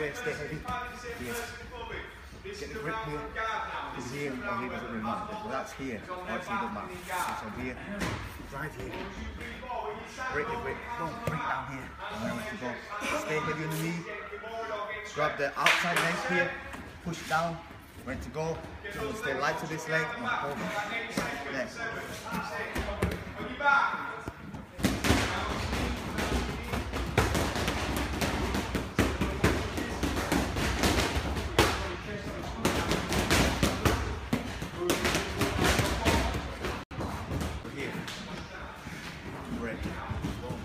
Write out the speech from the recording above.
weight, stay heavy. Yes. Get the grip here. Is here oh, or here doesn't really. But that's here. Or it's here doesn't on here. Drive here. Break the grip. Bring it down here. And then go. Stay heavy on the knee. Grab the outside leg here. Push down. Ready to go. Stay light to this leg and hold it. There. Oh,